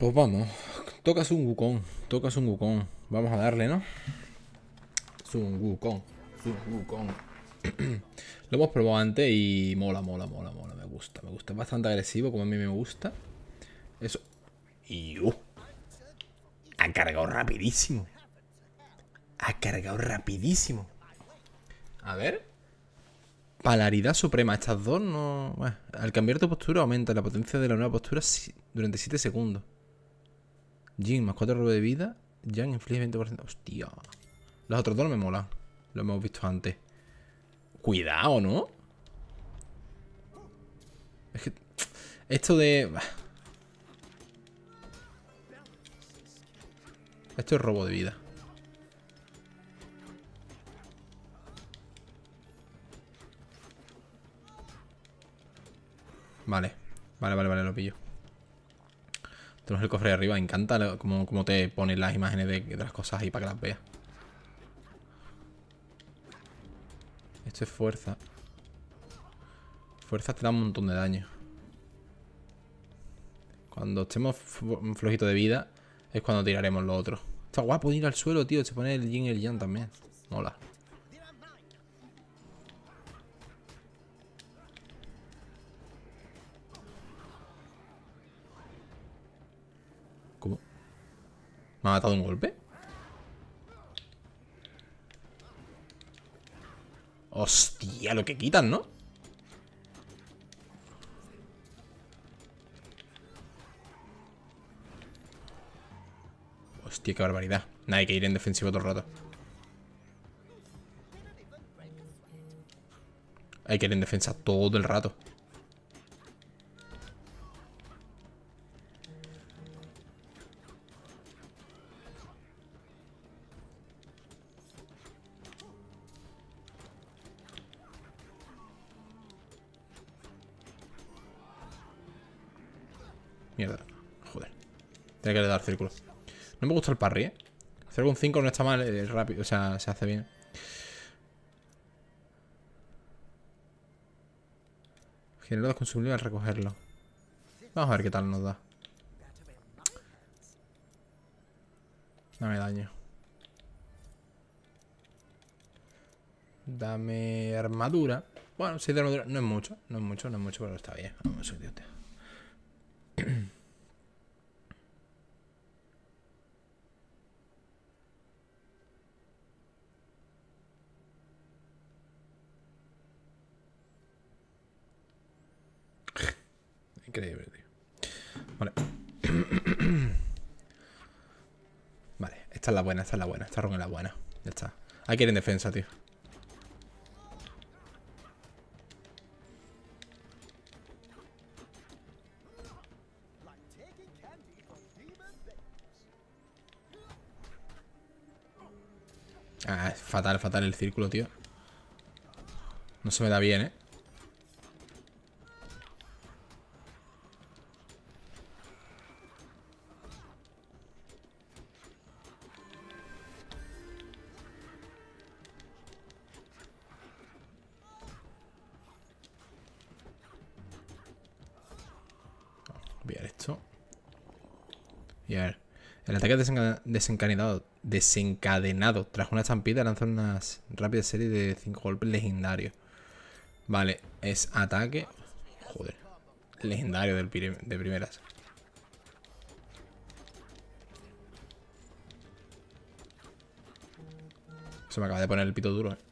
Pues vamos. Tocas un Wukong. Tocas un Wukong. Vamos a darle, ¿no? Es un Wukong. Es un Wukong. Lo hemos probado antes y mola, mola, mola, mola. Me gusta, me gusta. Es bastante agresivo, como a mí me gusta. Eso. Y uh, Ha cargado rapidísimo. Ha cargado rapidísimo. A ver. Palaridad suprema. Estas dos no... Bueno, al cambiar tu postura aumenta la potencia de la nueva postura durante 7 segundos. Jin más 4 robo de vida. Jan inflige 20%. Hostia. Los otros dos me molan. Lo hemos visto antes. Cuidado, ¿no? Es que... Esto de... Esto es robo de vida. Vale. Vale, vale, vale, lo pillo. Tenemos el cofre de arriba. Me encanta cómo, cómo te ponen las imágenes de, las cosas ahí para que las veas. Esto es fuerza. Fuerza te da un montón de daño. Cuando estemos flo- flojitos de vida es cuando tiraremos lo otro. Está guapo ir al suelo, tío. Se pone el yin y el yang también. Mola. ¿Me ha matado un golpe? Hostia, lo que quitan, ¿no? Hostia, qué barbaridad. Nada, hay que ir en defensivo todo el rato. Hay que ir en defensa todo el rato. Mierda. Joder. Tiene que dar círculo. No me gusta el parry, ¿eh? Hacer un 5 no está mal, es rápido, o sea, se hace bien. Genera dos consumibles al recogerlo. Vamos a ver qué tal nos da. Dame daño. Dame armadura. Bueno, si de armadura no es mucho, no es mucho, no es mucho, pero está bien. Vamos a subir, tío. Increíble, tío. Vale. vale, esta es la buena, esta es la buena. Esta run es la buena. Ya está. Hay que en defensa, tío. Ah, fatal, fatal el círculo, tío. No se me da bien, ¿eh? Desencadenado, desencadenado tras una estampida lanza una rápida serie de 5 golpes legendarios. Vale, es ataque. Joder. Legendario de primeras. Se me acaba de poner el pito duro, eh.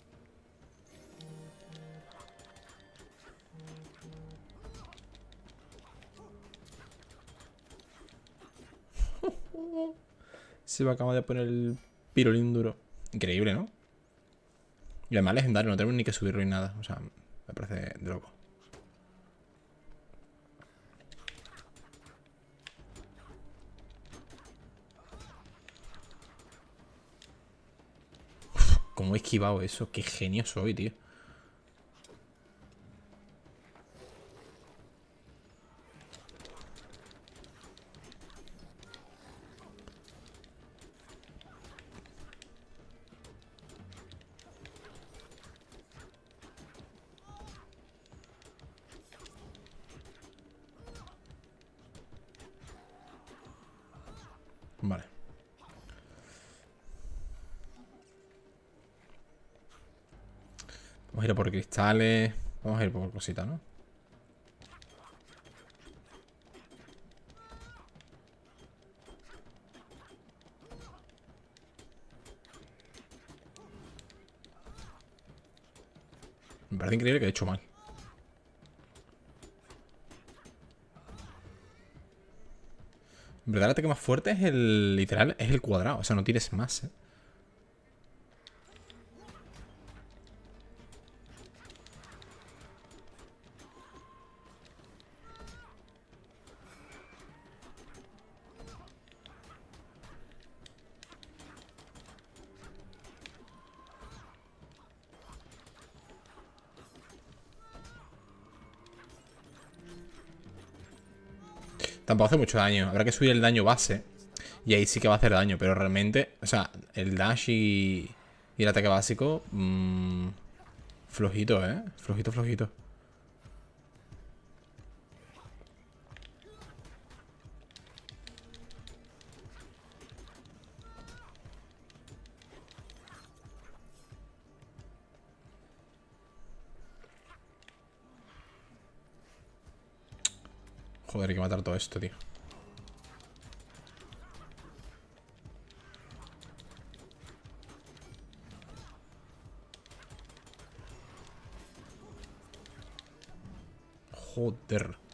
Se me acaba de poner el pirolín duro. Increíble, ¿no? Y además legendario, no tenemos ni que subirlo ni nada. O sea, me parece de loco. Uf, ¿Cómo he esquivado eso? Qué genio soy, tío. Cristales. Vamos a ir por cositas, ¿no? Me parece increíble que he hecho mal. En verdad el ataque más fuerte es el... Literal, es el cuadrado. O sea, no tires más, ¿eh? Tampoco hace mucho daño. Habrá que subir el daño base. Y ahí sí que va a hacer daño. Pero realmente, o sea, el dash y, y el ataque básico... Mmm, flojito, ¿eh? Flojito, flojito. Joder, que matar todo esto, tío. Joder.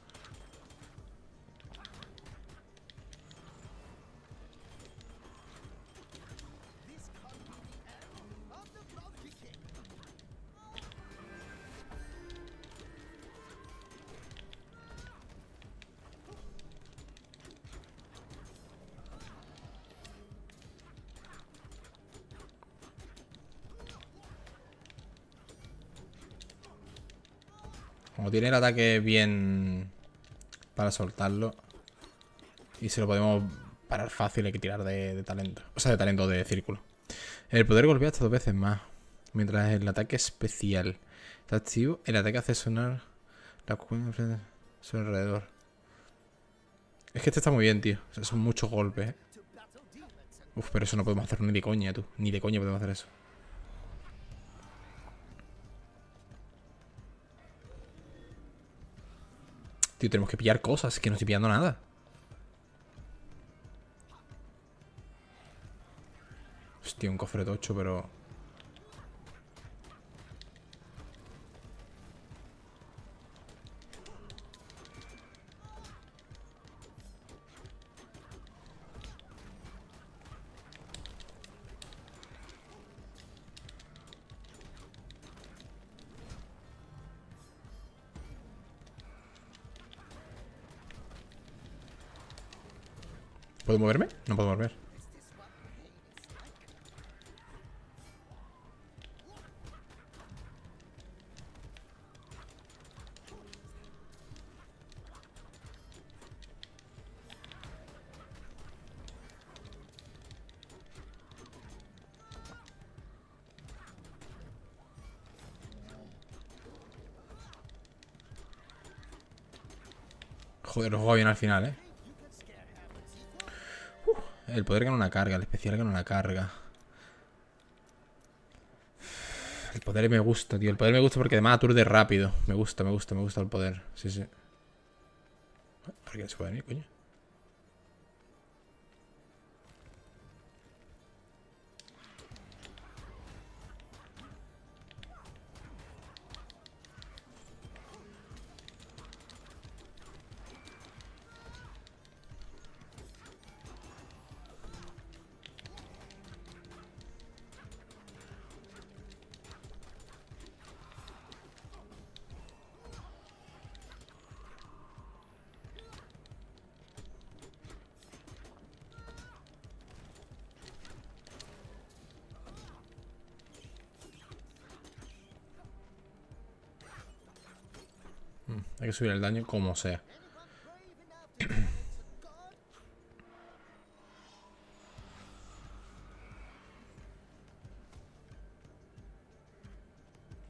Tiene el ataque bien para soltarlo. Y se lo podemos parar fácil, hay que tirar de, talento. O sea, de talento de círculo. El poder golpea hasta dos veces más. Mientras el ataque especial está activo, el ataque hace sonar la cuenta su alrededor. Es que este está muy bien, tío. Son muchos golpes, ¿eh? Uf, pero eso no podemos hacer ni de coña, tú. Ni de coña podemos hacer eso. Tenemos que pillar cosas, que no estoy pillando nada. Hostia, un cofre tocho, pero... ¿Puedo moverme? No puedo mover. Joder, lo juego bien al final, ¿eh? El poder gana una carga, el especial gana una carga. El poder me gusta, tío. El poder me gusta porque además aturde rápido. Me gusta, me gusta, me gusta el poder. Sí, sí. ¿Por qué se puede venir, coño? Subir el daño como sea.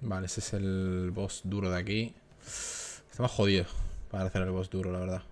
Vale, ese es el boss duro de aquí. Estamos jodidos para hacer el boss duro, la verdad.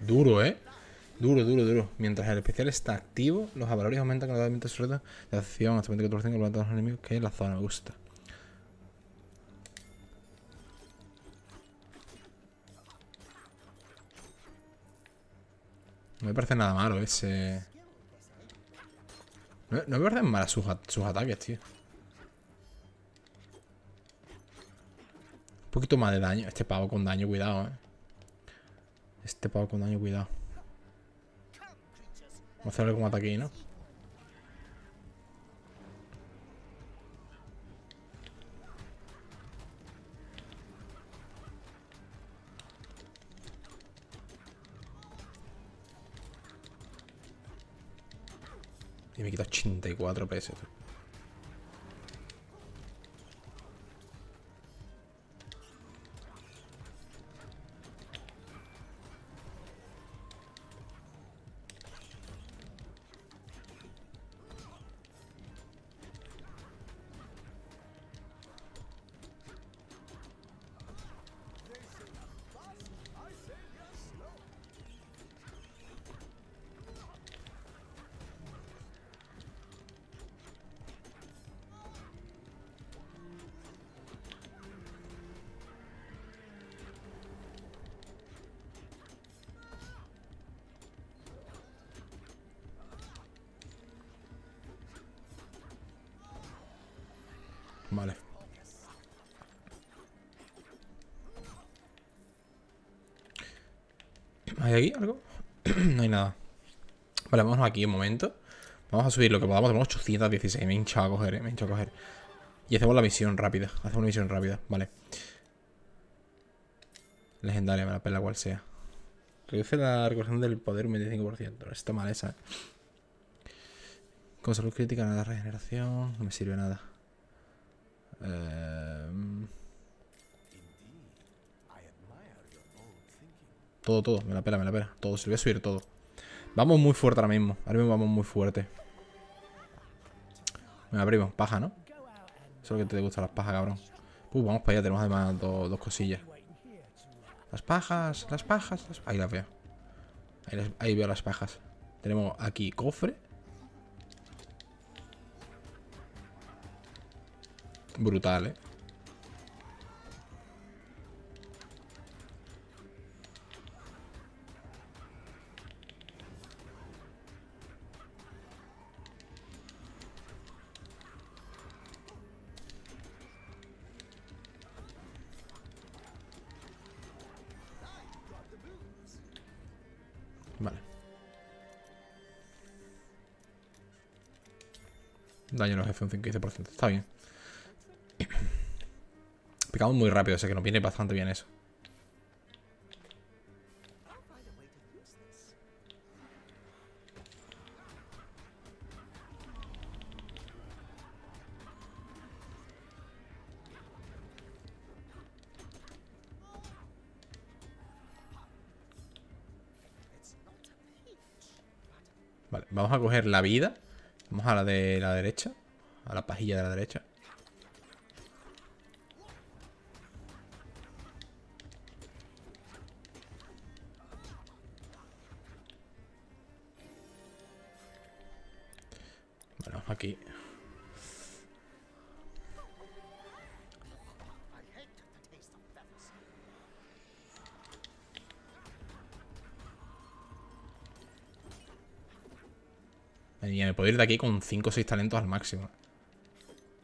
Duro, ¿eh? Duro, duro, duro. Mientras el especial está activo, los avalorios aumentan gradualmente su rata de acción hasta 24% con los enemigos que en la zona. Me gusta. No me parece nada malo ese... No, no me parecen malas sus, sus ataques, tío. Un poquito más de daño. Este pavo con daño, cuidado, eh. Este pavo con daño, cuidado. Vamos a hacerle como ataque, ¿no? Y me quita 84 PS. ¿Hay aquí algo? no hay nada. Vale, vamos aquí un momento. Vamos a subir lo que podamos. Tenemos 816. Me he hinchado a coger, eh. Me he hinchado a coger. Y hacemos la misión rápida. Hacemos una misión rápida. Vale. Legendaria, me la pela cual sea. Reduce la recuperación del poder un 25%. Está mal esa. Eh. Con salud crítica, nada de regeneración. No me sirve nada. Eh, todo, todo. Me la pela, me la pela. Todo. Se lo voy a subir todo. Vamos muy fuerte ahora mismo. Ahora mismo vamos muy fuerte. Me abrimos. Paja, ¿no? Eso es lo que te gustan las pajas, cabrón. Uh, vamos para allá. Tenemos además dos, cosillas. Las pajas, las pajas. Ahí las veo. Ahí, ahí veo las pajas. Tenemos aquí cofre. Brutal, ¿eh? Daño a los F un 15%. Está bien. Picamos muy rápido, o sea que nos viene bastante bien eso. Vale, vamos a coger la vida. Vamos a la de la derecha. A la pajilla de la derecha. Y me puedo ir de aquí con 5 o 6 talentos al máximo.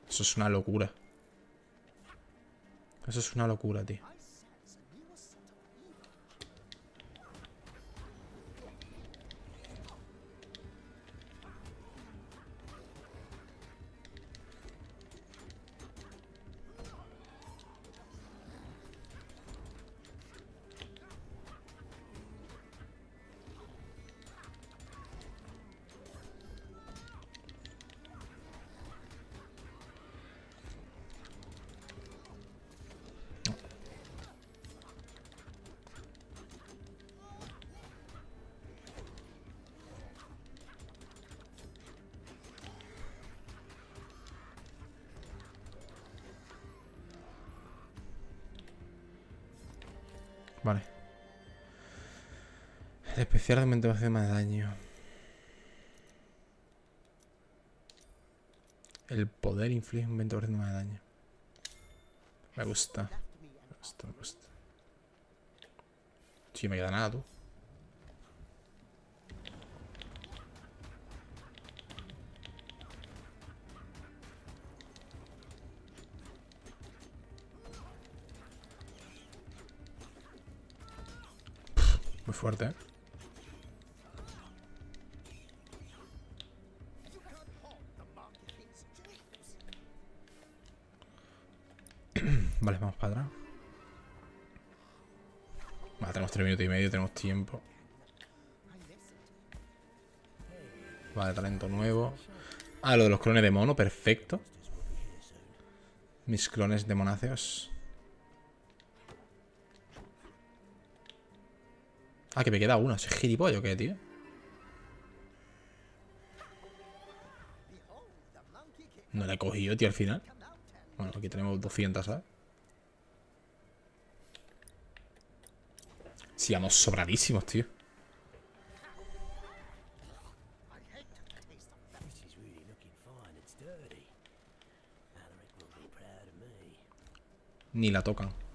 Eso es una locura. Eso es una locura, tío. El especial aumenta más daño. El poder inflige un 20% más daño. Me gusta. Me gusta, me gusta. Sí, me queda nada, tú. Muy fuerte, ¿eh? Tres minutos y medio, tenemos tiempo. Vale, talento nuevo. Ah, lo de los clones de mono, perfecto. Mis clones demonáceos. Ah, que me queda uno. ¿Es gilipollas o qué, tío? No la he cogido, tío, al final. Bueno, aquí tenemos 200, ¿sabes? Sí, vamos sobradísimos, tío. Ni la tocan.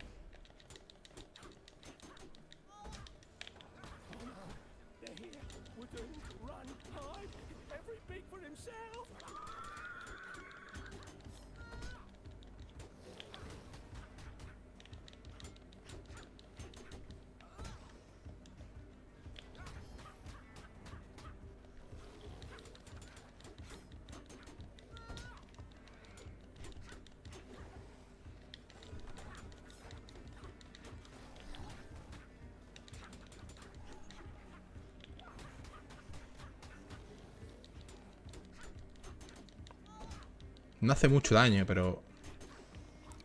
No hace mucho daño, pero...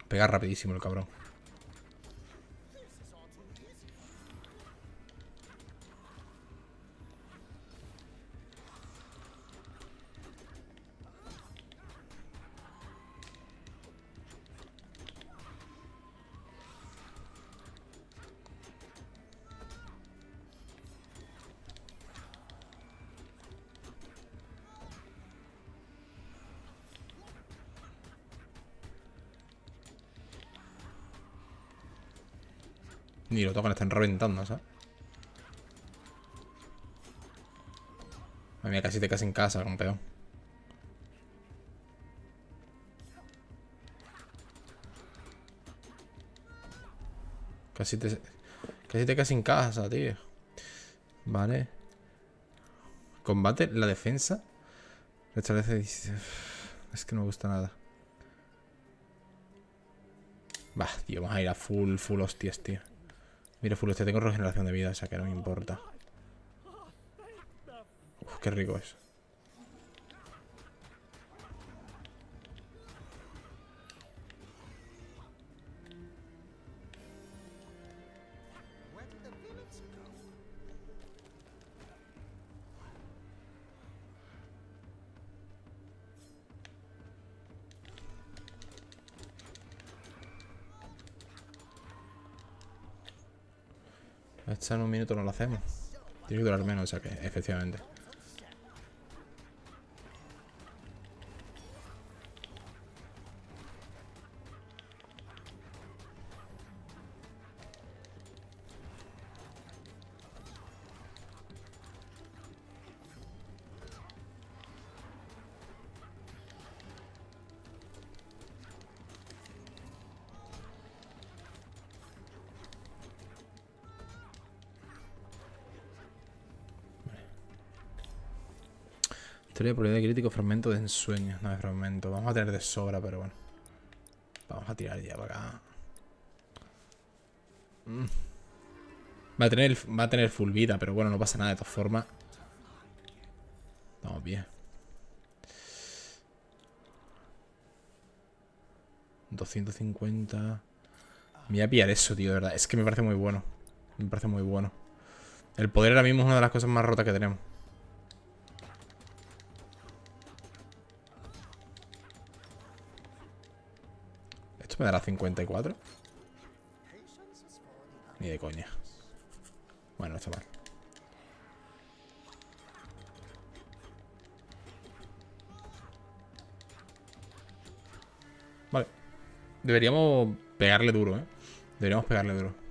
Pega rapidísimo el cabrón. Lo tocan, están reventando, ¿sabes? Madre mía, casi te caes en casa, campeón. Casi te... Casi te caes en casa, tío. Vale. Combate la defensa. Restablece... Es que no me gusta nada. Bah, tío, vamos a ir a full, full hostias, tío. Mira, full este tengo regeneración de vida, o sea que no me importa. Uf, qué rico es. Esta en un minuto no lo hacemos. Tiene que durar menos, o sea que, efectivamente. Historia de crítico, fragmento de ensueño. No de fragmento. Vamos a tener de sobra, pero bueno. Vamos a tirar ya para acá. Mm. Va a tener, va a tener full vida, pero bueno, no pasa nada de todas formas. Vamos bien. 250. Me voy a pillar eso, tío, de verdad. Es que me parece muy bueno. Me parece muy bueno. El poder ahora mismo es una de las cosas más rotas que tenemos. Me dará 54? ni de coña. Bueno, no está mal. Vale. Deberíamos pegarle duro, ¿eh? Deberíamos pegarle duro.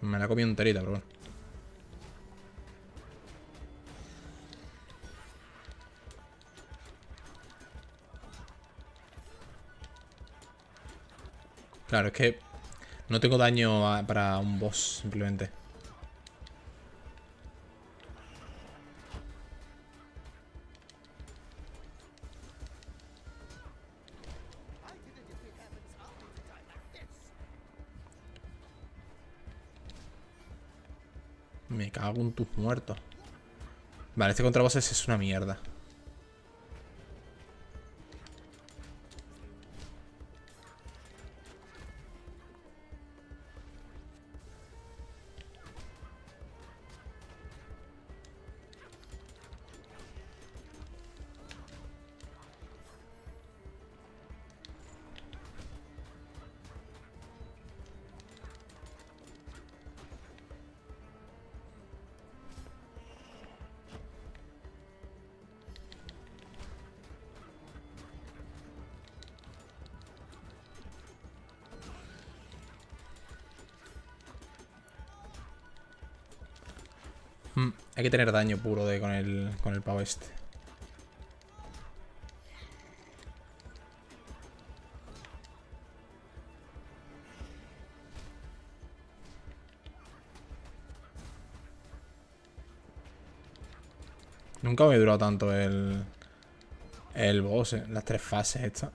Me la he comido enterita, pero bueno. Claro, es que no tengo daño para un boss, simplemente. Tus muertos. Vale, este contra bosses es una mierda. Que tener daño puro de con el con el pavo este. Nunca me ha durado tanto el el boss, eh, las tres fases estas.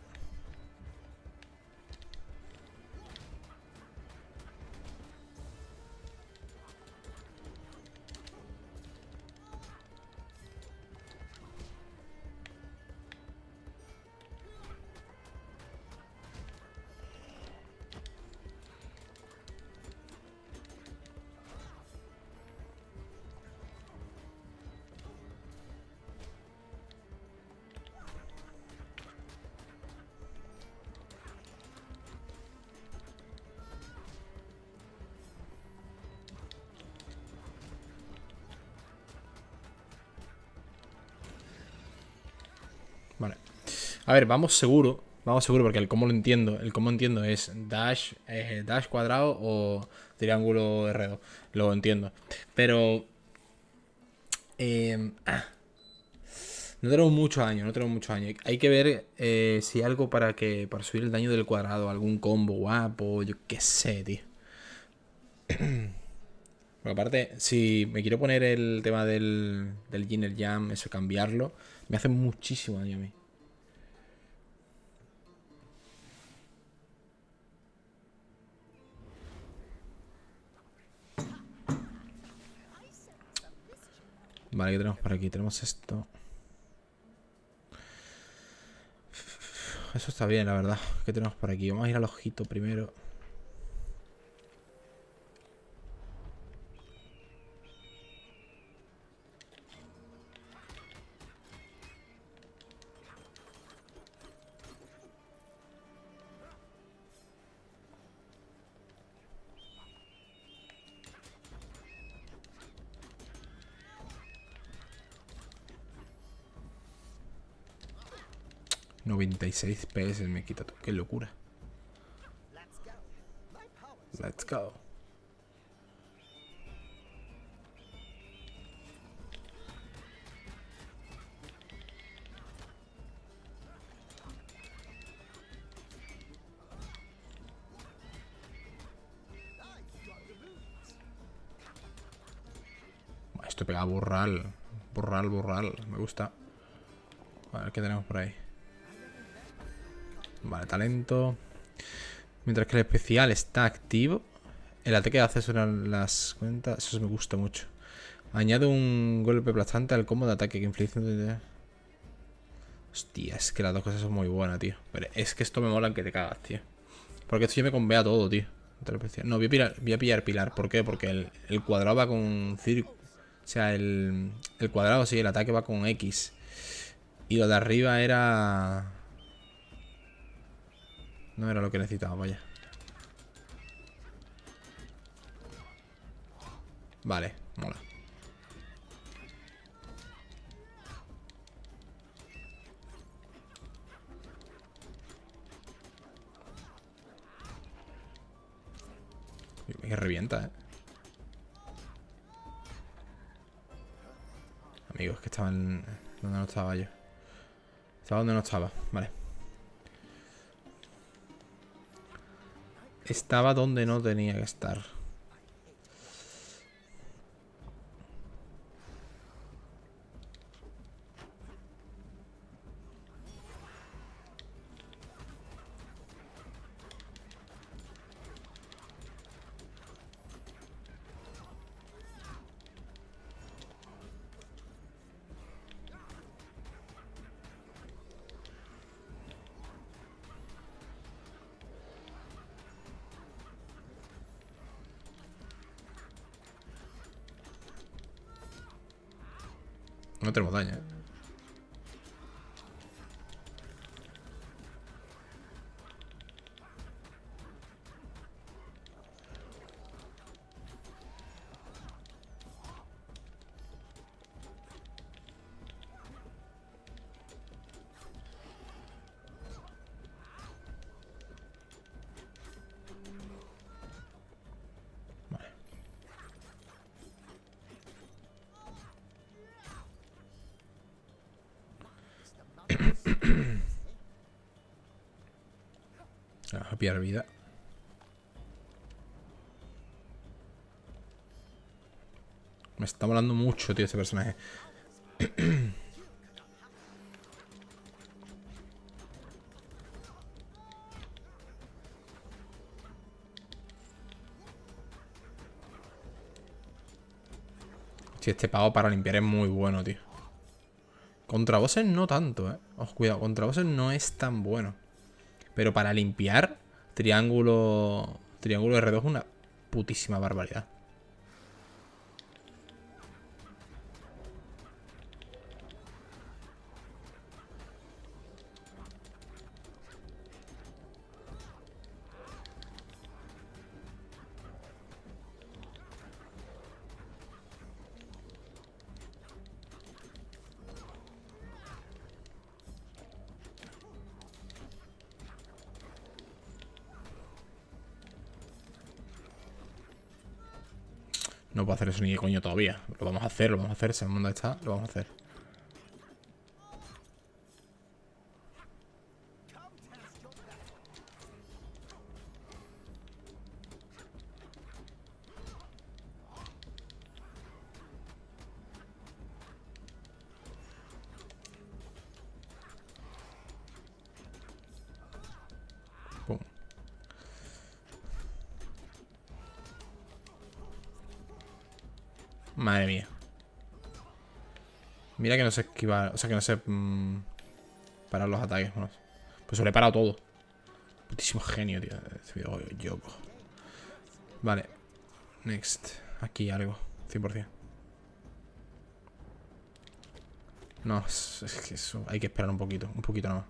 Vale. A ver, vamos seguro. Vamos seguro porque el cómo lo entiendo. El cómo entiendo es dash, eh, dash cuadrado o triángulo R2. Lo entiendo. Pero... eh, no tenemos mucho daño, no tenemos mucho daño. Hay que ver eh, si hay algo para que para subir el daño del cuadrado. Algún combo guapo, yo qué sé, tío. Porque aparte, si me quiero poner el tema del, del Jam, eso, cambiarlo, me hace muchísimo daño a mí. Vale, ¿qué tenemos por aquí? Tenemos esto. Eso está bien, la verdad. ¿Qué tenemos por aquí? Vamos a ir al ojito primero. 36 PS me quita todo. Qué locura. Let's go. Esto pega borral. Borral, borral. Me gusta. A ver qué tenemos por ahí. Vale, talento. Mientras que el especial está activo. El ataque hace sonar las cuentas. Eso me gusta mucho. Añade un golpe aplastante al combo de ataque que inflige. Hostia, es que las dos cosas son muy buenas, tío. Pero es que esto me mola que te cagas, tío. Porque esto ya me convea todo, tío. No, voy a, pillar, pilar. ¿Por qué? Porque el, cuadrado va con círculo. O sea, el, el cuadrado, sí, el ataque va con X. Y lo de arriba era... No era lo que necesitaba, vaya. Vale, mola. Que revienta, eh. Amigos, que estaban... ¿Dónde no estaba yo? Estaba donde no estaba, vale. Estaba donde no tenía que estar. Tenemos daño, ¿eh? Vida. Me está molando mucho, tío, este personaje. Sí, este pago para limpiar es muy bueno, tío. Contra bosses no tanto, eh. Os cuidado, contra bosses no es tan bueno. Pero para limpiar, triángulo, triángulo R2 es una putísima barbaridad. Ni coño todavía. Lo vamos a hacer, lo vamos a hacer. Ese mundo está, lo vamos a hacer. O sea, que no sé mm, parar los ataques. pues se lo he parado todo. Putísimo genio, tío. Yo, Vale. Next. Aquí algo. 100%. No, es que eso hay que esperar un poquito. Un poquito nada más.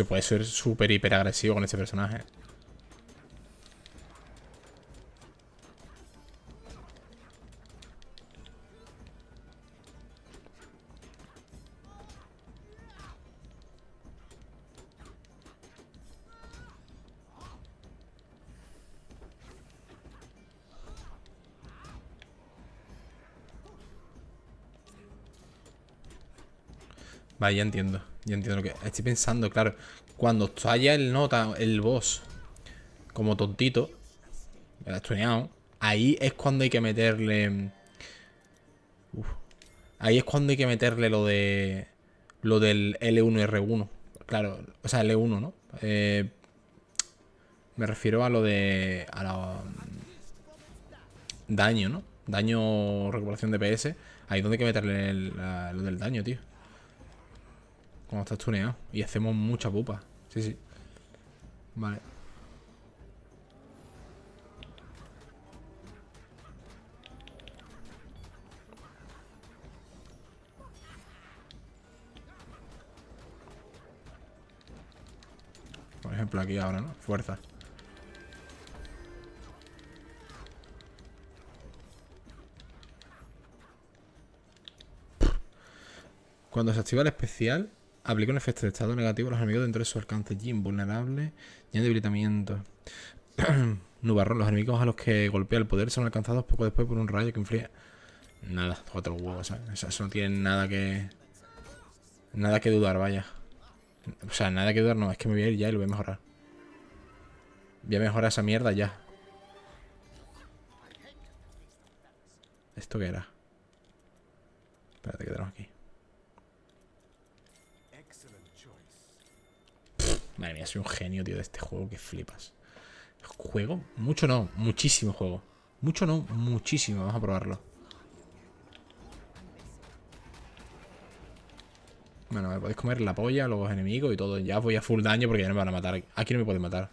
Se puede ser súper hiper agresivo con este personaje. Vale, ya entiendo. Ya entiendo lo que. Estoy pensando, claro. Cuando haya el nota, el boss, como tontito, me estuneado, ahí es cuando hay que meterle. Uf. Ahí es cuando hay que meterle lo de. Lo del L1R1. Claro, o sea, L1, ¿no? Eh, me refiero a lo de. A la. Daño, ¿no? Daño, recuperación de PS. Ahí es donde hay que meterle lo del daño, tío. Cuando estás tuneado. Y hacemos mucha pupa. Sí, sí. Vale. Por ejemplo, aquí ahora, ¿no? Fuerza. Cuando se activa el especial, Aplica un efecto de estado negativo a los enemigos dentro de su alcance. Jin, vulnerable y en debilitamiento. Nubarrón, los enemigos a los que golpea el poder son alcanzados poco después por un rayo que inflige. Nada, otro huevo, ¿sabes? Eso, no tiene nada que. Nada que dudar, vaya. O sea, nada que dudar, no, es que me voy a ir ya y lo voy a mejorar. Voy a mejorar esa mierda ya. ¿Esto qué era? Espérate que aquí. Madre mía, soy un genio, tío, de este juego que flipas. ¿Juego? Mucho no, muchísimo juego. Mucho no, muchísimo. Vamos a probarlo. Bueno, me podéis comer la polla, los enemigos y todo. Ya voy a full daño porque ya no me van a matar. Aquí no me pueden matar.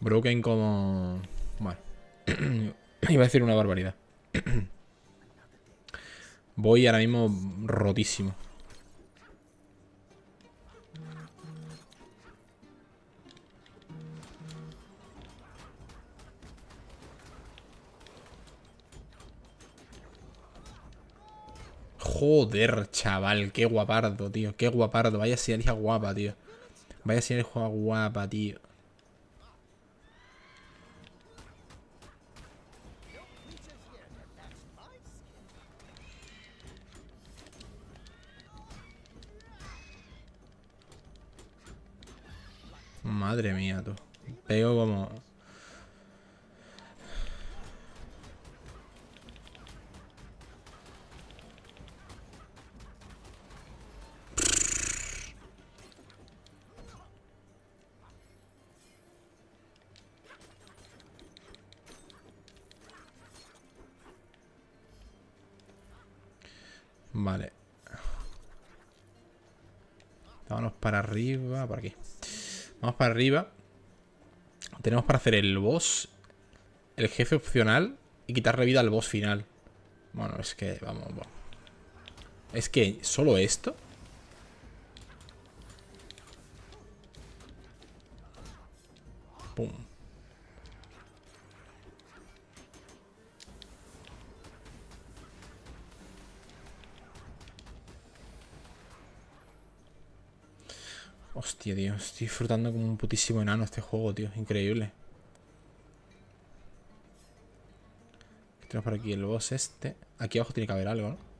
Broken como... Bueno. Iba a decir una barbaridad. Voy ahora mismo rotísimo. Joder, chaval, qué guapardo, tío. Qué guapardo. Vaya hija guapa, tío. Vaya hija guapa, tío. Madre mía, tú. Pego como... Vale. Vámonos para arriba, por aquí. Vamos para arriba. Tenemos para hacer el boss, el jefe opcional y quitarle vida al boss final. Bueno, es que, vamos, vamos. Es que solo esto. Pum. Hostia, tío. Estoy disfrutando como un putísimo enano este juego, tío. Increíble. Tenemos por aquí el boss este. Aquí abajo tiene que haber algo, ¿no?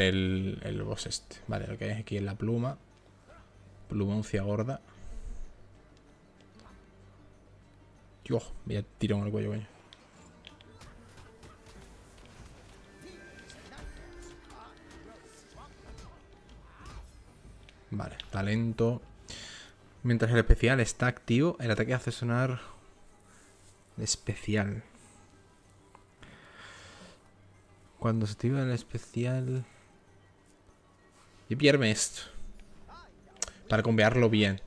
El, el boss este. Vale, lo que hay aquí es la pluma. Plumoncia gorda. Dios, me tirado en el cuello, coño. Vale, talento. Mientras el especial está activo, el ataque hace sonar especial. Cuando se activa el especial... Y pierde esto. Para cambiarlo bien.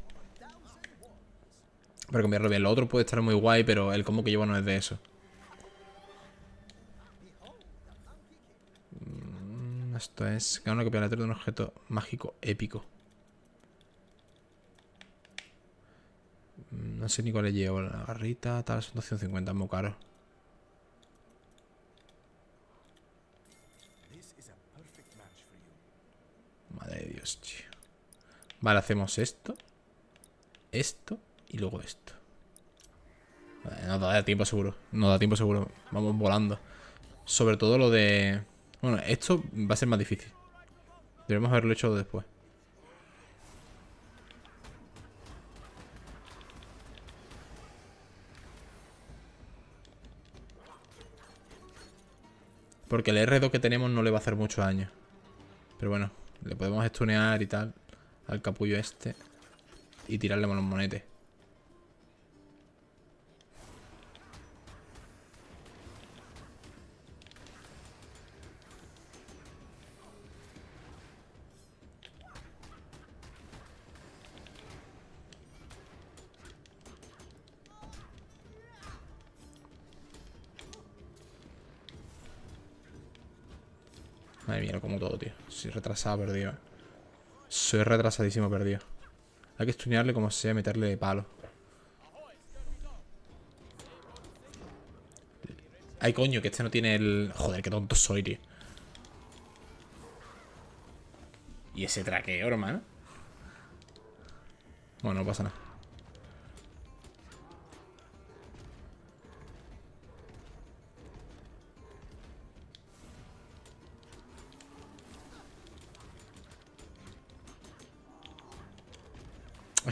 Para cambiarlo bien. Lo otro puede estar muy guay, pero el combo que llevo no es de eso. Mm, esto es... Gana una copia aleatoria de un objeto mágico épico. Mm, no sé ni cuál le llevo. La garrita, tal, son 250, es muy caro. Madre de Dios, tío. Vale, hacemos esto. Esto y luego esto. no da tiempo seguro. No da tiempo seguro. Vamos volando. Sobre todo lo de... Bueno, esto va a ser más difícil. Debemos haberlo hecho después. Porque el R2 que tenemos no le va a hacer mucho daño. Pero bueno, le podemos estunear y tal al capullo este y tirarle los monetes. Madre mía, como todo, tío. Soy retrasado, perdido. Soy retrasadísimo, perdido. Hay que estudiarle como sea, meterle de palo. Ay, coño, que este no tiene el... Joder, qué tonto soy, tío. Y ese traqueo, hermano. Bueno, no pasa nada.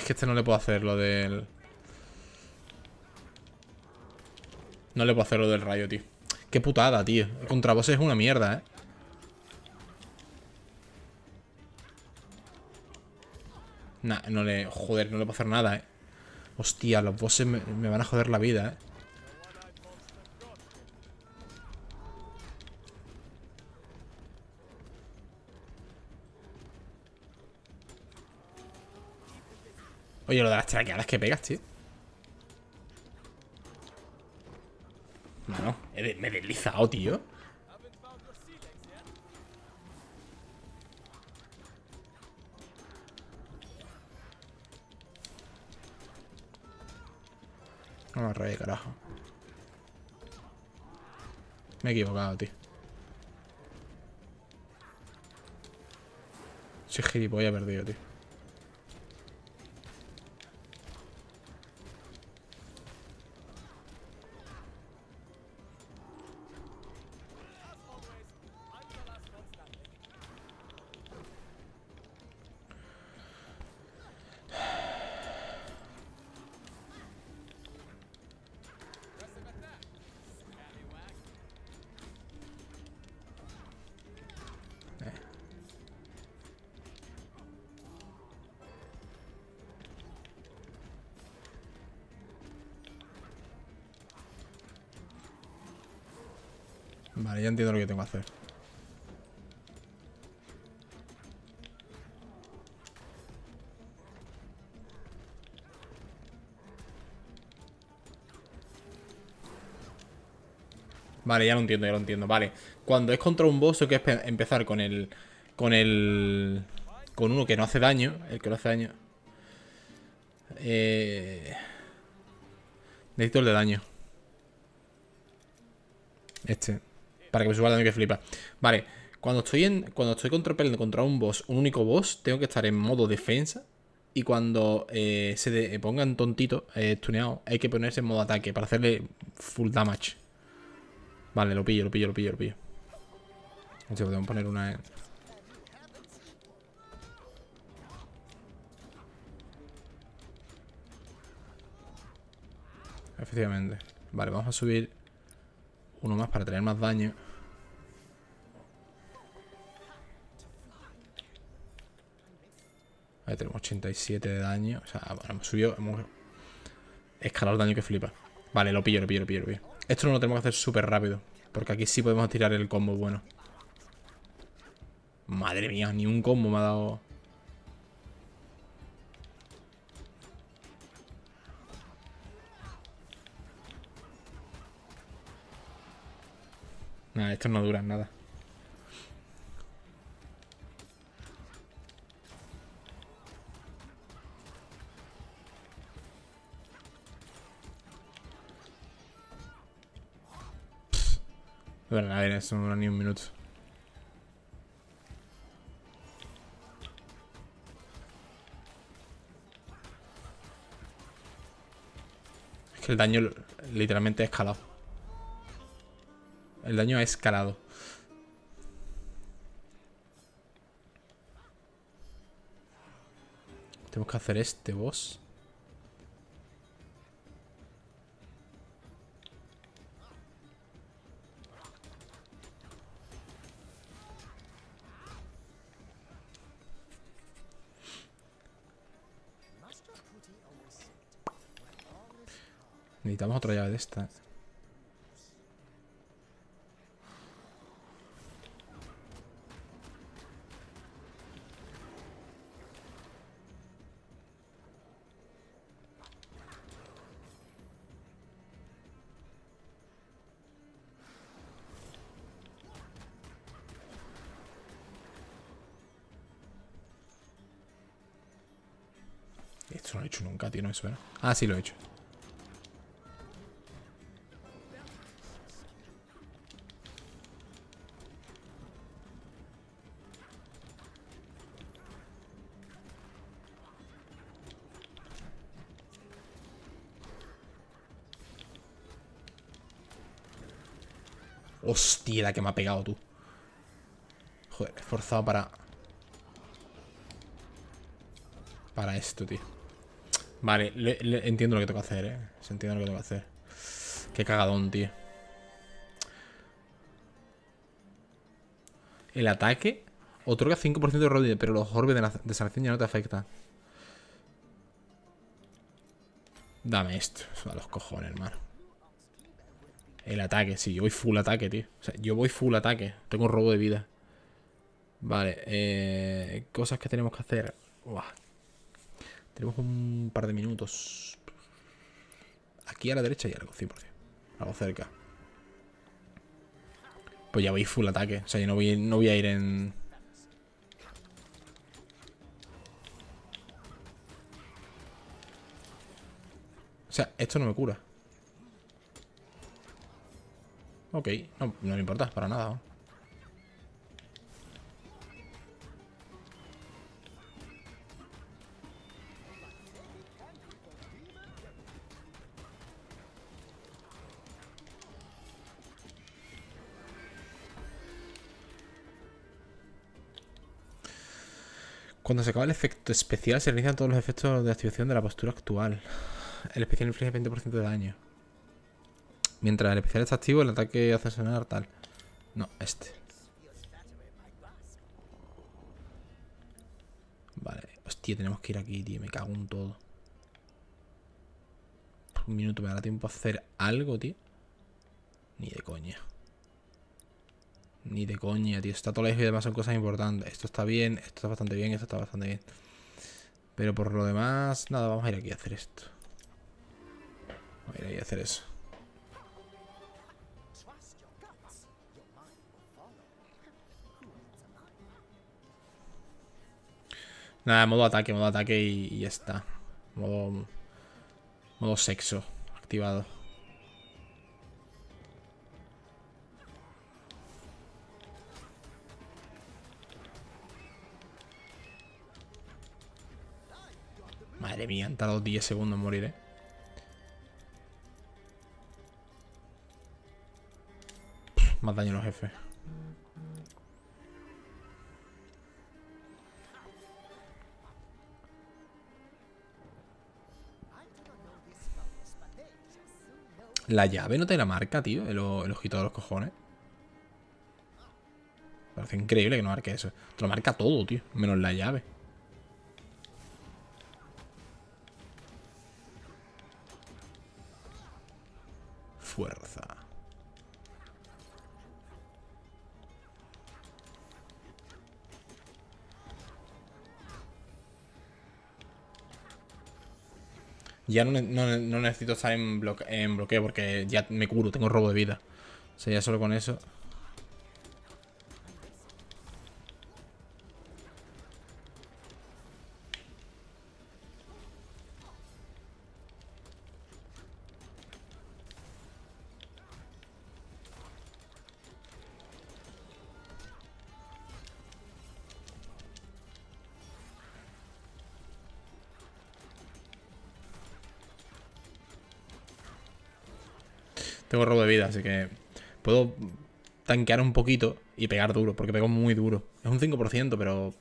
Que este no le puedo hacer lo del... No le puedo hacer lo del rayo, tío. Qué putada, tío. El contraboss es una mierda, ¿eh? Nah, no le... Joder, no le puedo hacer nada, ¿eh? Hostia, los bosses me, me van a joder la vida, ¿eh? Oye, lo de las traqueadas que pegas, tío. No, me he deslizado, tío. No me carajo. Me he equivocado, tío. Soy gilipollas perdido, tío. Entiendo lo que tengo que hacer. Vale, ya lo entiendo, ya lo entiendo. Vale, cuando es contra un boss, hay que empezar con el... Con el... Con uno que no hace daño. El que no hace daño. Eh... Necesito el de daño. Este. Para que me suba el daño que flipa. Vale, cuando estoy en cuando estoy contra, un boss, un único boss, tengo que estar en modo defensa. Y cuando eh, se pongan tontitos, eh, tuneados, hay que ponerse en modo ataque para hacerle full damage. Vale, lo pillo, lo pillo, lo pillo, lo pillo. podemos poner una... efectivamente. Vale, vamos a subir uno más para tener más daño. 87 de daño. O sea, bueno, hemos subido, hemos escalado el daño que flipa. Vale, lo pillo, lo pillo, lo pillo, lo pillo. Esto no lo tenemos que hacer súper rápido. Porque aquí sí podemos tirar el combo bueno. Madre mía, ni un combo me ha dado... Nada, estos no duran nada. Bueno, a eso no dura ni un minuto. Es que el daño literalmente ha escalado. El daño ha escalado. Tenemos que hacer este boss. Necesitamos otra llave de esta. Esto no lo he hecho nunca, tío, no me suena. Ah, sí lo he hecho. Hostia, la que me ha pegado tú. Joder, he forzado para... Para esto, tío. Vale, entiendo lo que tengo que hacer, eh. Se entiende lo que tengo que hacer. Qué cagadón, tío. El ataque otorga 5% de rodilla, pero los orbes de, la, de sanación ya no te afectan. Dame esto. A los cojones, hermano. El ataque, sí, yo voy full ataque, tío. O sea, yo voy full ataque. Tengo robo de vida. Vale, eh, cosas que tenemos que hacer. Tenemos un par de minutos. Aquí a la derecha hay algo, 100%. Algo cerca. Pues ya voy full ataque. O sea, yo no voy, no voy a ir en... O sea, esto no me cura. Ok, no, no me importa, para nada. Cuando se acaba el efecto especial, se realizan todos los efectos de activación de la postura actual. El especial inflige 20% de daño. Mientras el especial está activo, el ataque hace sonar tal. No, este. Vale. Hostia, tenemos que ir aquí, tío. Me cago en todo. Un minuto, ¿me dará tiempo a hacer algo, tío? Ni de coña. Ni de coña, tío. Está todo lejos y además son cosas importantes. Esto está bien, esto está bastante bien, esto está bastante bien. Pero por lo demás, nada, vamos a ir aquí a hacer esto. Vamos a ir ahí a hacer eso. Nada, modo ataque, modo ataque y, ya está. Modo, modo sexo activado. Madre mía, han tardado 10 segundos en morir, eh. más daño a los jefes. La llave no te la marca, tío, el, el ojito de los cojones. Parece increíble que no marque eso. Te lo marca todo, tío, menos la llave. Fuerza. Ya no, no no necesito estar en, bloque- en bloqueo porque ya me curo, tengo robo de vida. O sea, ya solo con eso. Tengo robo de vida, así que puedo tanquear un poquito y pegar duro, porque pego muy duro. Es un 5%, pero...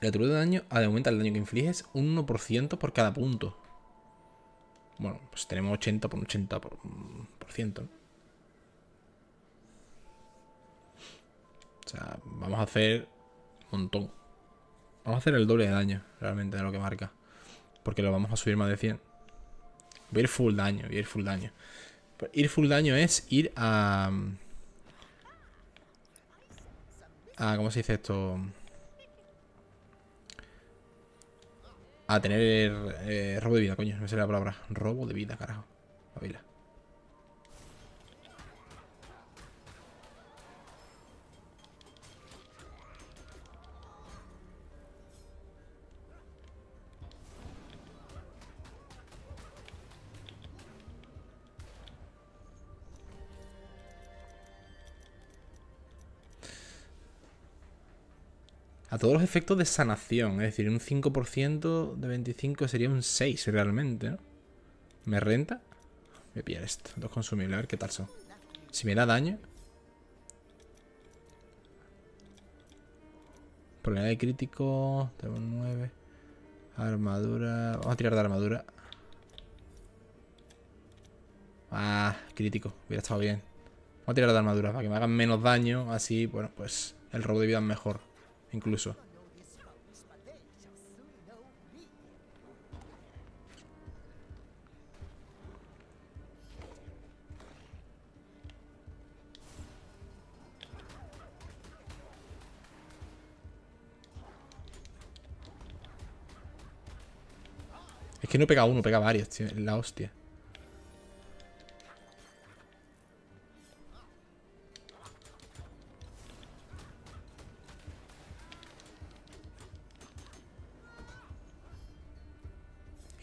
El atributo de daño ah, aumenta el daño que infliges un 1% por cada punto. Bueno, pues tenemos 80 por un 80%. Por, por ciento. O sea, vamos a hacer un montón. Vamos a hacer el doble de daño, realmente, de lo que marca. Porque lo vamos a subir más de 100. Voy a ir full daño, voy a ir full daño. Ir full daño es ir a... a ¿Cómo se dice esto? A tener eh, robo de vida, coño. No sé la palabra. Robo de vida, carajo. Pavila. A todos los efectos de sanación. Es decir, un 5% de 25 sería un 6 realmente, ¿no? ¿Me renta? Voy a pillar esto. Dos consumibles, a ver qué tal son. Si me da daño. Probabilidad de crítico. Tenemos 9. Armadura. Vamos a tirar de armadura. Ah, crítico. Hubiera estado bien. Vamos a tirar de armadura para que me hagan menos daño. Así, bueno, pues el robo de vida es mejor. Incluso. Es que no pega uno, pega varios, tío. La hostia.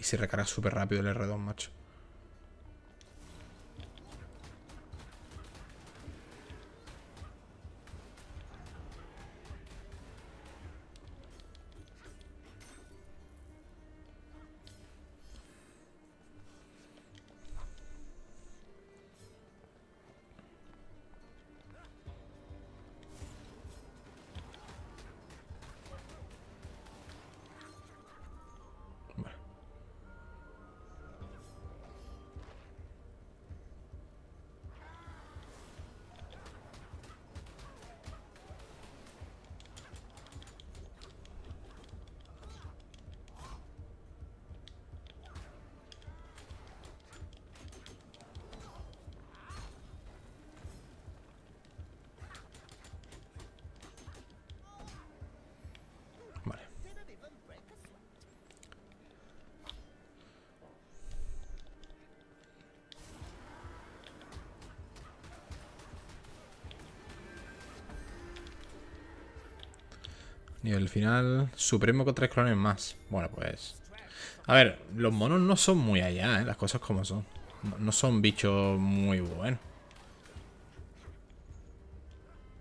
Se recarga súper rápido el R2, macho. Nivel final. Supremo con tres clones más. Bueno, pues. A ver, los monos no son muy allá, ¿eh? Las cosas como son. No, no son bichos muy buenos.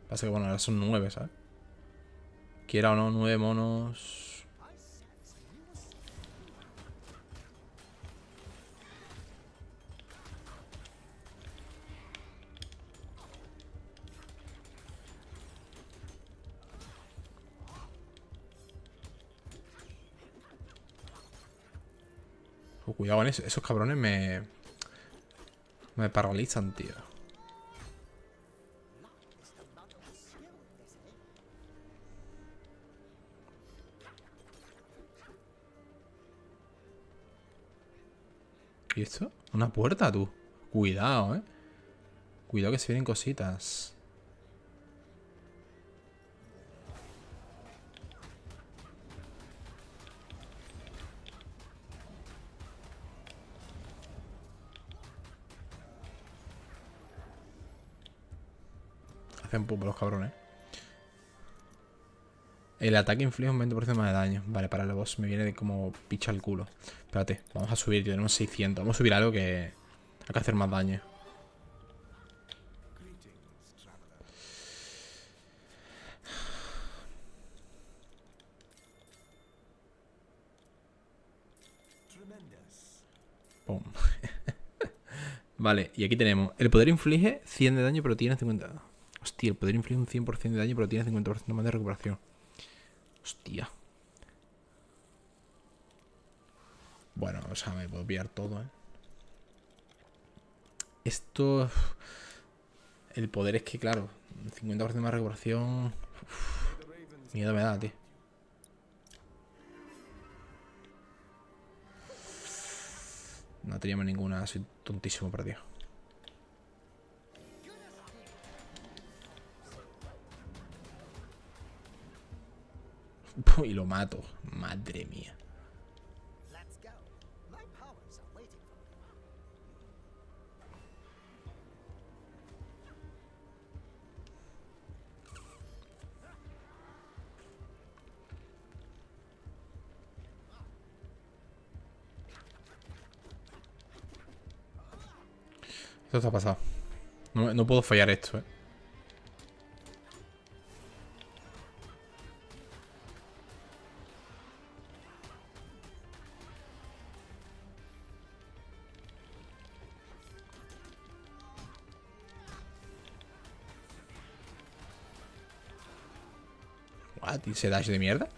Pasa que, bueno, ahora son nueve, ¿sabes? Quiera o no, nueve monos. Esos cabrones me... Me paralizan, tío. ¿Y esto? Una puerta, tú. Cuidado, eh. Cuidado que se vienen cositas. Hacen pupo los cabrones. El ataque inflige un 20% más de daño. Vale, para el boss me viene de como picha el culo. Espérate, vamos a subir. Tenemos 600. Vamos a subir algo que... Hay que hacer más daño. Pum. vale, y aquí tenemos. El poder inflige 100 de daño, pero tiene 50. Hostia, el poder inflige un 100% de daño, pero tiene 50% más de recuperación. Hostia. Bueno, o sea, me puedo pillar todo, ¿eh? Esto... El poder es que, claro, 50% más recuperación... miedo me da, tío. No teníamos ninguna, soy tontísimo perdido. Y lo mato. Madre mía. Esto está pasado. No, no puedo fallar esto, eh. Ese dash de mierda?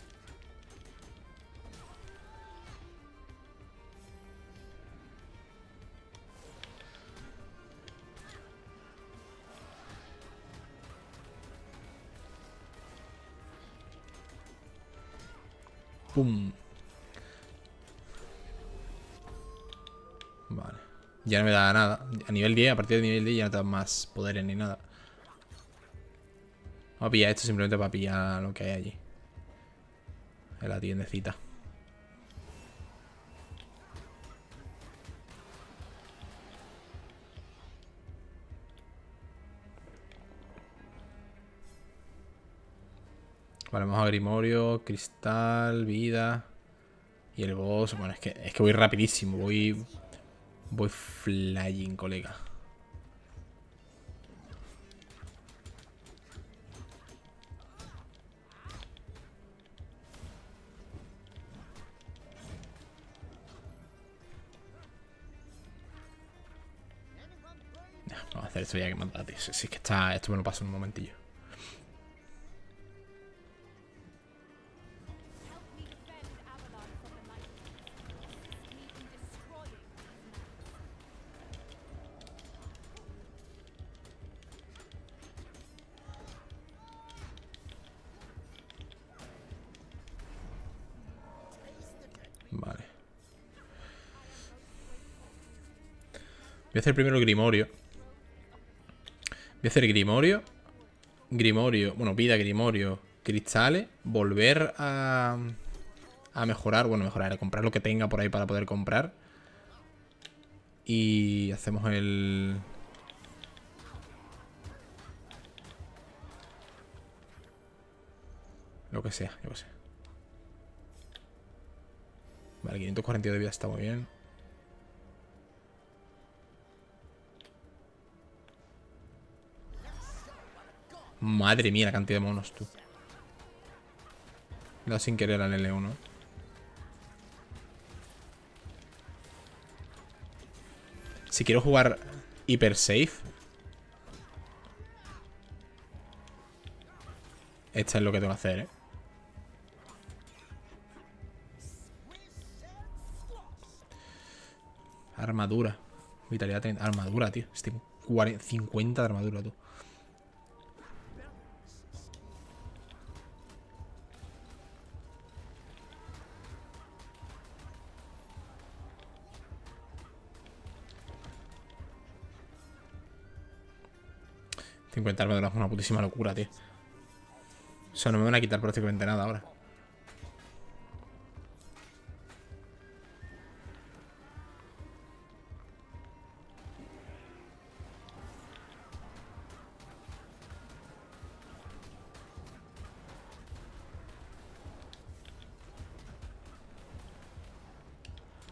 Pum. Vale. Ya no me da nada. A nivel 10, a partir de nivel 10 ya no te da más poderes ni nada. Vamos a pillar esto simplemente para pillar lo que hay allí. En la tiendecita. Vale, vamos a Grimorio, Cristal, Vida Y el boss, bueno, es que, es que voy rapidísimo Voy... Voy flying, colega hacer esto ya que mandar, tío. Si es que está. Esto me lo paso en un momentillo. Voy a hacer primero el Grimorio. Voy a hacer Grimorio. Grimorio. Bueno, vida, Grimorio. Cristales. Volver a... A mejorar. Bueno, mejorar. A comprar lo que tenga por ahí para poder comprar. Y hacemos el... Lo que sea, yo que sé. Vale, 542 de vida está muy bien. Madre mía la cantidad de monos, tú. da sin querer al L1. Si quiero jugar hiper safe. Esta es lo que tengo que hacer, ¿eh? Armadura. Vitalidad 30. Armadura, tío. 40, 50 de armadura, tú. ...50 armadura es una putísima locura, tío. O sea, no me van a quitar prácticamente nada ahora.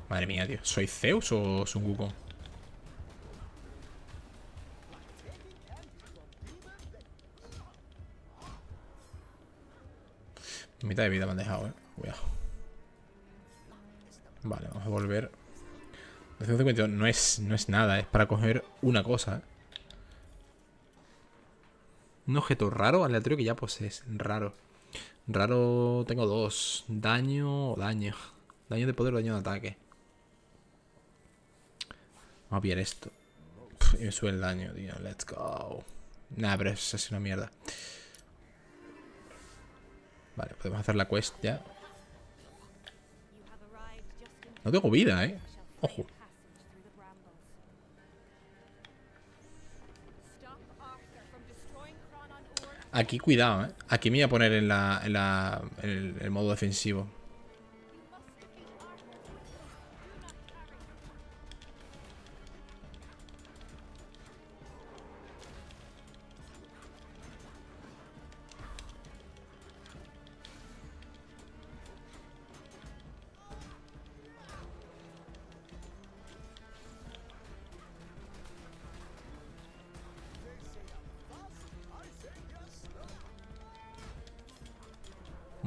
Madre mía, tío. ¿Soy Zeus o Sun Wukong? De vida me han dejado, eh. Cuidado. Vale, vamos a volver. 252 no es, no es nada, es para coger una cosa, eh. Un objeto raro, aleatorio que ya posees. Raro. Raro tengo dos. Daño o daño. Daño de poder o daño de ataque. Vamos a pillar esto. y me sube el daño, tío. Let's go. Nah, pero eso es una mierda. Vale, podemos hacer la quest ya. No tengo vida, ¿eh? Ojo. Aquí cuidado, ¿eh? Aquí me voy a poner en, la, en, la, en el modo defensivo.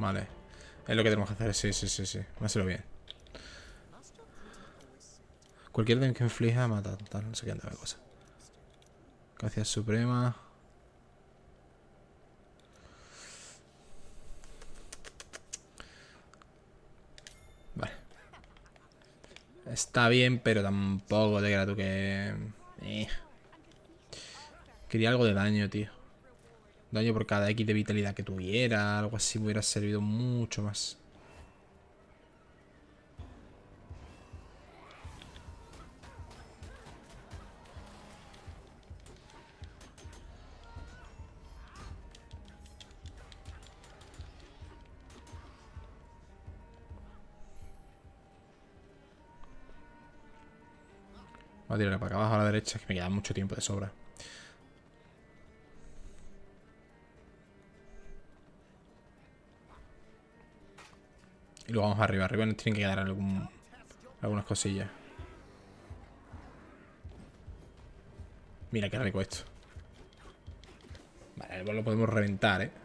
Vale. Es lo que tenemos que hacer. Sí, sí, sí, sí. Hacerlo bien. Cualquier daño que inflija mata. Tal, no sé qué anda la cosa. Gracias suprema. Vale. Está bien, pero tampoco te queda tú que... Eh. Quería algo de daño, tío. Daño por cada X de vitalidad que tuviera. Algo así me hubiera servido mucho más. Voy a tirar para acá abajo a la derecha, que me queda mucho tiempo de sobra. Y luego vamos arriba. Arriba nos tienen que quedar algún, algunas cosillas. Mira qué rico esto. Vale, lo podemos reventar, ¿eh?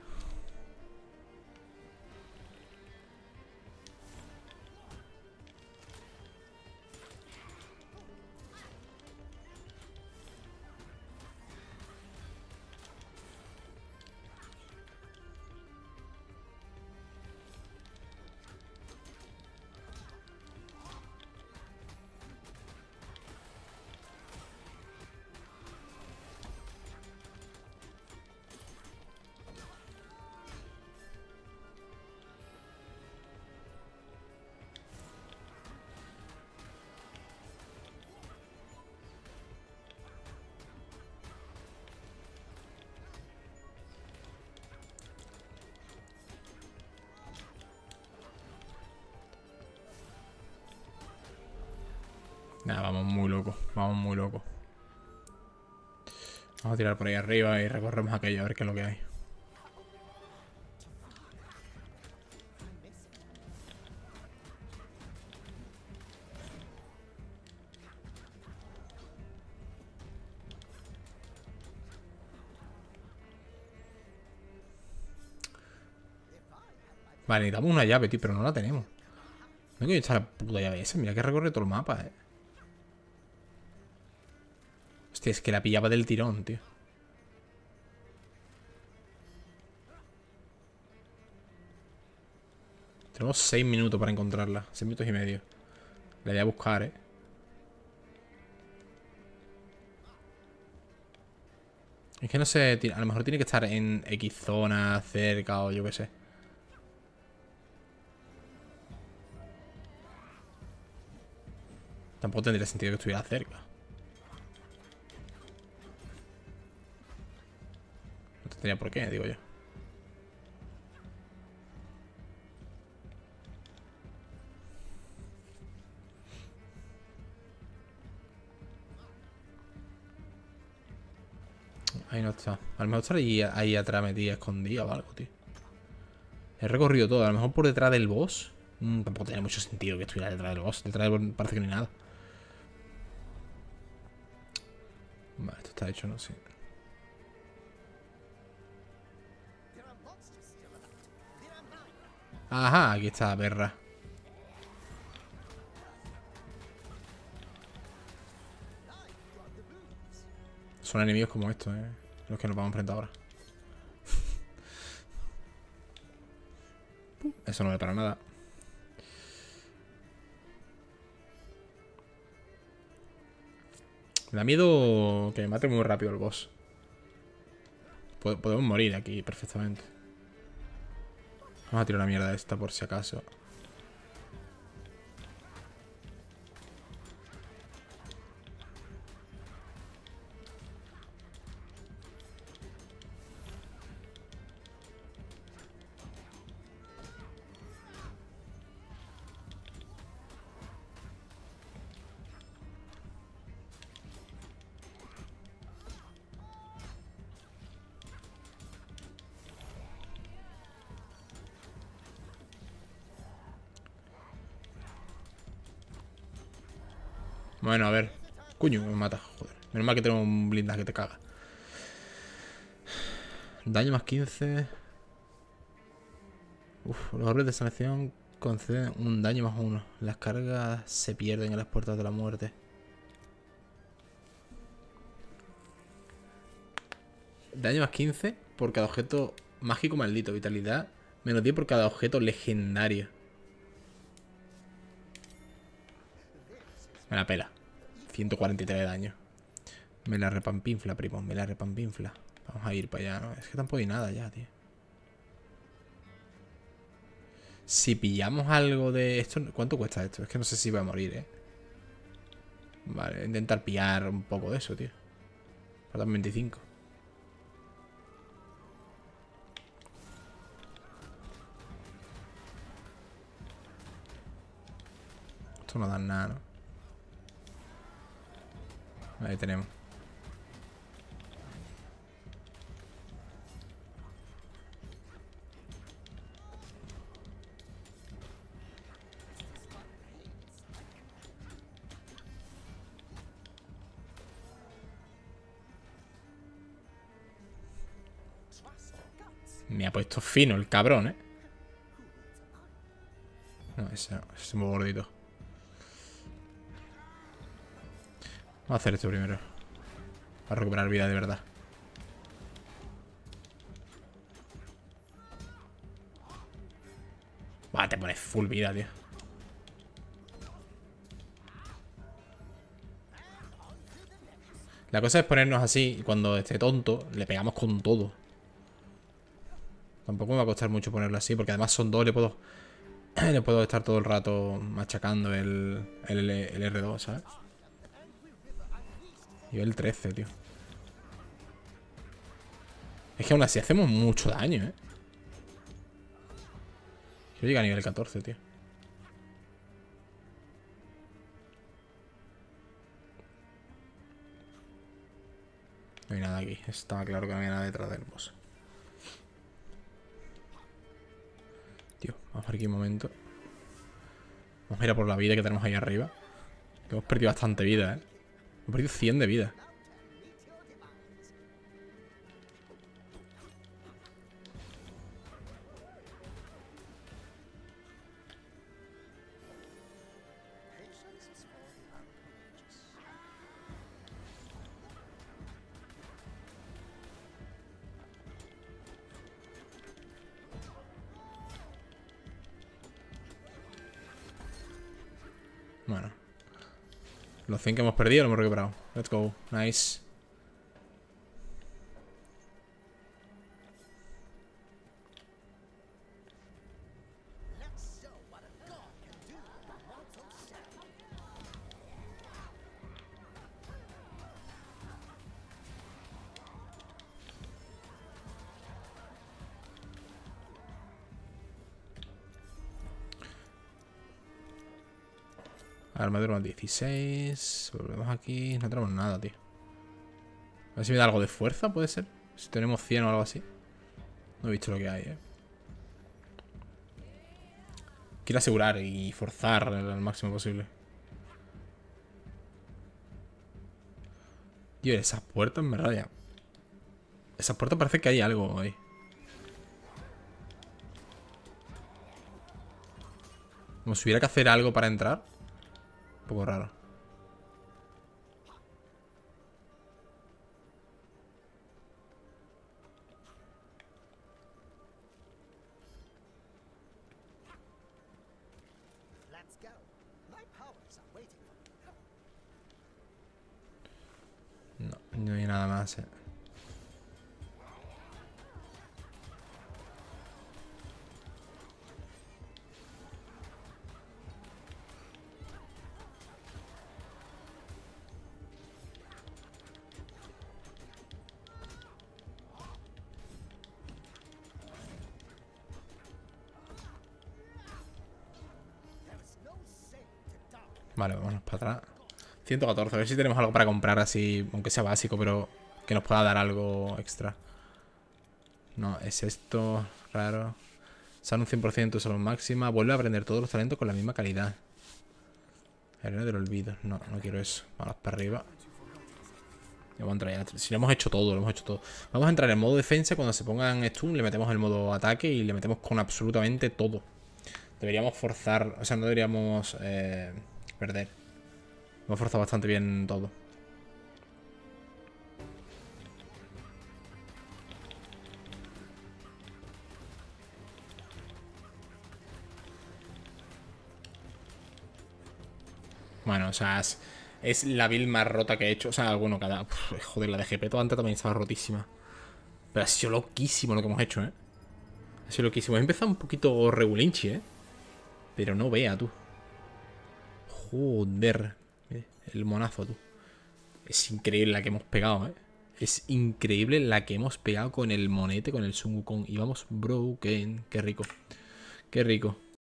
Vamos a tirar por ahí arriba y recorremos aquello a ver qué es lo que hay. Vale, necesitamos una llave, tío, pero no la tenemos. No quiero echar la puta llave esa. Mira que recorre todo el mapa, eh. Es que la pillaba del tirón, tío. Tenemos 6 minutos para encontrarla. 6 minutos y medio. La voy a buscar, eh. Es que no sé, a lo mejor tiene que estar en X zona, cerca o yo qué sé. Tampoco tendría sentido que estuviera cerca. No tendría por qué, digo yo. Ahí no está. A lo mejor está ahí, atrás metida, escondida o algo, tío. He recorrido todo. A lo mejor por detrás del boss. Mm, tampoco tiene mucho sentido que estuviera detrás del boss. Detrás del boss parece que no hay nada. Vale, esto está hecho, ¿no? Sí. Ajá, aquí está la perra. Son enemigos como estos, ¿eh? Los que nos vamos a enfrentar ahora. Eso no vale para nada. Me da miedo que me mate muy rápido el boss. Podemos morir aquí perfectamente. Vamos a tirar la mierda esta por si acaso. Bueno, a ver. Cuño, me mata, joder. Menos mal que tengo un blindaje que te caga. Daño más 15. Uf, los orbes de sanación conceden un daño más uno. Las cargas se pierden en las puertas de la muerte. Daño más 15 por cada objeto mágico maldito. Vitalidad menos 10 por cada objeto legendario. La pela. 143 de daño. Me la repampinfla, primo. Me la repampinfla. Vamos a ir para allá, ¿no? Es que tampoco hay nada ya, tío. Si pillamos algo de esto... ¿Cuánto cuesta esto? Es que no sé si va a morir, ¿eh? Vale, intentar pillar un poco de eso, tío. Faltan 25. Esto no da nada, ¿no? Ahí tenemos. Me ha puesto fino el cabrón, ¿eh? No, ese, ese es muy gordito. Vamos a hacer esto primero. Para recuperar vida de verdad. Va, te pones full vida, tío. La cosa es ponernos así y cuando esté tonto le pegamos con todo. Tampoco me va a costar mucho ponerlo así porque además son dos, le puedo le puedo estar todo el rato machacando el, el, el R2, ¿sabes? Nivel 13, tío. Es que aún así hacemos mucho daño, ¿eh? Quiero llegar a nivel 14, tío. No hay nada aquí. Estaba claro que no había nada detrás del boss. Tío, vamos por aquí un momento. Vamos a ir a por la vida que tenemos ahí arriba. hemos perdido bastante vida, ¿eh? He perdido 100 de vida. Los 100 que hemos perdido lo hemos recuperado. Let's go. Nice. Armadura más 16. Volvemos aquí. No tenemos nada, tío. A ver si me da algo de fuerza, puede ser. Si tenemos 100 o algo así. No he visto lo que hay, eh. Quiero asegurar y forzar al máximo posible. Tío, esas puertas verdad ya. Esas puertas parece que hay algo ahí. Como si hubiera que hacer algo para entrar. Un poco raro. 114, a ver si tenemos algo para comprar así, aunque sea básico, pero que nos pueda dar algo extra. No, es esto, raro. Sale un 100% solo máxima. Vuelve a aprender todos los talentos con la misma calidad. Arena del olvido. No, no quiero eso. Vamos para arriba. Vamos a entrar ya. Si lo hemos hecho todo, lo hemos hecho todo. Vamos a entrar en modo defensa. Cuando se pongan stun, le metemos el modo ataque y le metemos con absolutamente todo. Deberíamos forzar. O sea, no deberíamos. Eh, perder. Me ha forzado bastante bien todo. Bueno, o sea, es, la build más rota que he hecho. O sea, bueno, cada... joder, la de toda antes también estaba rotísima. Pero ha sido loquísimo lo que hemos hecho, ¿eh? Ha sido loquísimo. He empezado un poquito regulinchi, ¿eh? Pero no vea, tú. Joder. El monazo, tú. Es increíble la que hemos pegado, ¿eh? Es increíble la que hemos pegado con el monete, con el Sun. Y vamos broken. Qué rico. Qué rico.